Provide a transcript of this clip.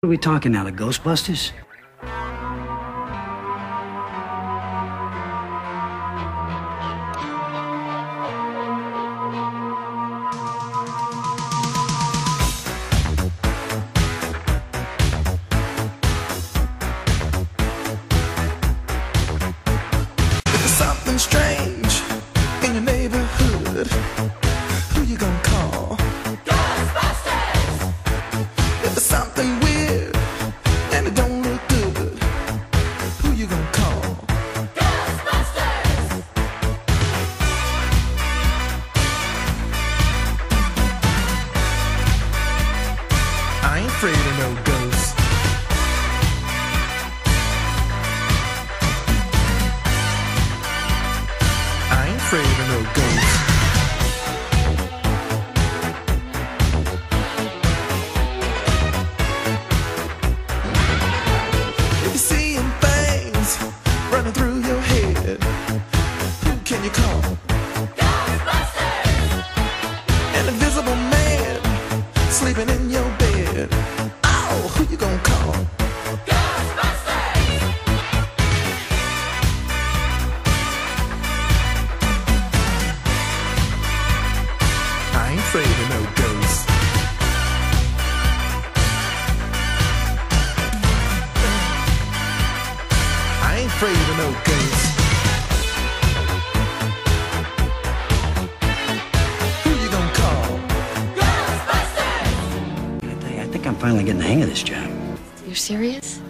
What are we talking now? The Ghostbusters? Something strange in your neighborhood, afraid of no ghosts. I ain't afraid of no ghosts. If you're seeing things running through your head, who can you call? Ghostbusters! An invisible man sleeping in your bed. Afraid of no ghosts. I ain't afraid of no ghosts. Who you gonna call? I tell you, I think I'm finally getting the hang of this job. You're serious?